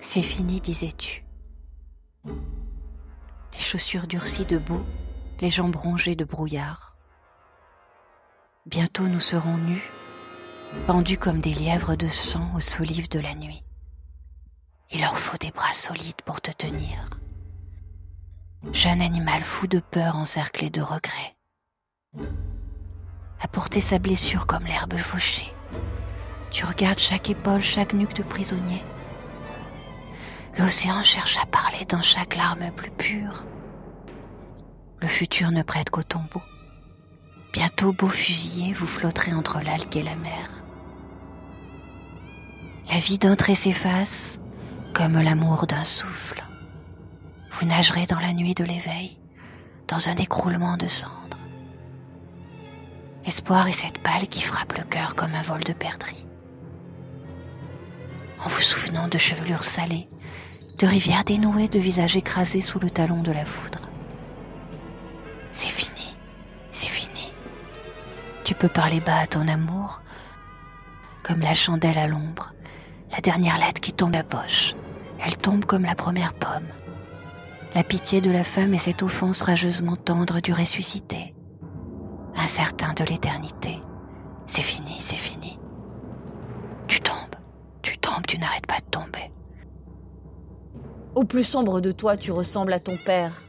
c'est fini, disais-tu. Les chaussures durcies de boue, les jambes rongées de brouillard. Bientôt nous serons nus, pendus comme des lièvres de sang aux solives de la nuit. Il leur faut des bras solides pour te tenir. Jeune animal fou de peur encerclé de regrets. À sa blessure comme l'herbe fauchée. Tu regardes chaque épaule, chaque nuque de prisonnier. L'océan cherche à parler dans chaque larme plus pure. Le futur ne prête qu'au tombeau. Bientôt, beau fusillé, vous flotterez entre l'algue et la mer. La vie d'entrée s'efface comme l'amour d'un souffle. Vous nagerez dans la nuit de l'éveil, dans un écroulement de cendres. Espoir est cette balle qui frappe le cœur comme un vol de perdrix. En vous souvenant de chevelures salées, de rivières dénouées, de visages écrasés sous le talon de la foudre. C'est fini, c'est fini. Tu peux parler bas à ton amour, comme la chandelle à l'ombre, la dernière lettre qui tombe à poche. Elle tombe comme la première pomme. La pitié de la femme est cette offense rageusement tendre du ressuscité, incertain de l'éternité. C'est fini, c'est fini. Tu tombes, tu tombes, tu n'arrêtes pas de tomber. Au plus sombre de toi, tu ressembles à ton père.